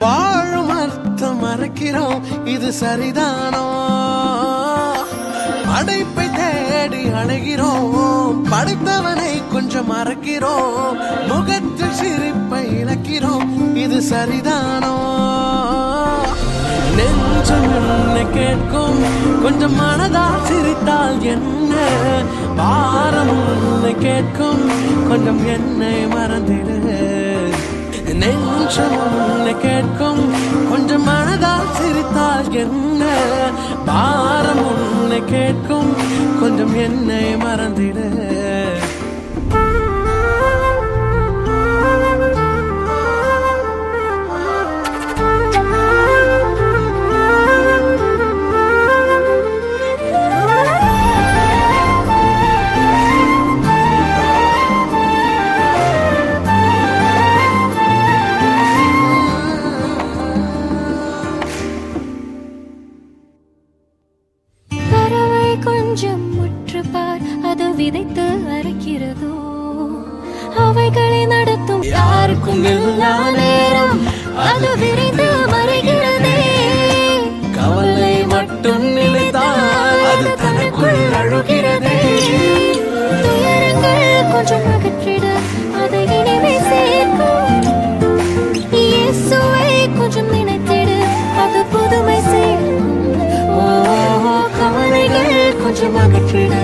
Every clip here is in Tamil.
வாழும் அர்த்தம் மறக்கிறோம். இது சரிதானோ? அடைப்பை தேடி அழைகிறோம் படைத்தவனை கொஞ்சம் மறக்கிறோம். முகத்தில் சிரிப்பை இழக்கிறோம். இது சரிதானோ? நெஞ்சம் என்ன கேட்கும்? கொஞ்சம் மனதால் சிரித்தால் என்ன? பாரம் உன்னை கேட்கும்? கொஞ்சம் என்னை மறந்திடு. நெஞ்சம் உன்னை கேட்கும். கொஞ்சம் மனதால் சிரித்தால் என்ன? பாரம் உன்னை கேட்கும். கொஞ்சம் என்னை மறந்திடு. கொஞ்சம் முற்று பார் அது விதைத்து அரைக்கிறதோ அவைகளை நடத்தும் யாருக்கும் எல்லா நேரம் அது கொஞ்சம் அகற்றிட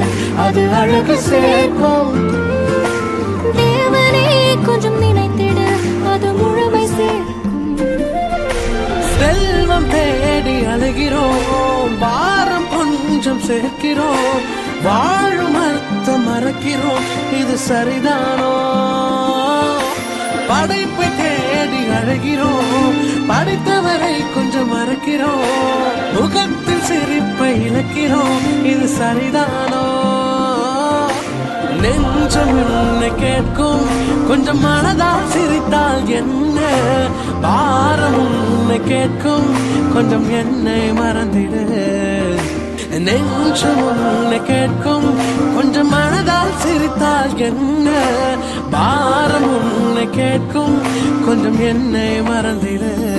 அது அழகு சேர்க்கும் தேவனே கொஞ்சம் நினைத்திட அது முழுமை சேர்க்கும் செல்வம் தேடி அழுகிறோம் பாரம் கொஞ்சம் சேர்க்கிறோம் வாழும் அர்த்தம் மறக்கிறோம் இது சரிதானோ படைப்பை தேடி அழகிறோம் படித்தவரை கொஞ்சம் மறக்கிறோம் முகத்தில் சிரிப்பை இழக்கிறோம் இது சரிதானோ? நெஞ்சம் என்ன கேட்கும். கொஞ்சம் மனதால் சிரித்தால் என்ன? பாரம் உன்னை கேட்கும். கொஞ்சம் என்னை மறந்திடு. நெஞ்சம் உன்னை கேட்கும். கொஞ்சம் மனதால் சிரித்தால் என்ன? பாரம் உன்னை கேட்கும். கொஞ்சம் என்னை மறந்திடு.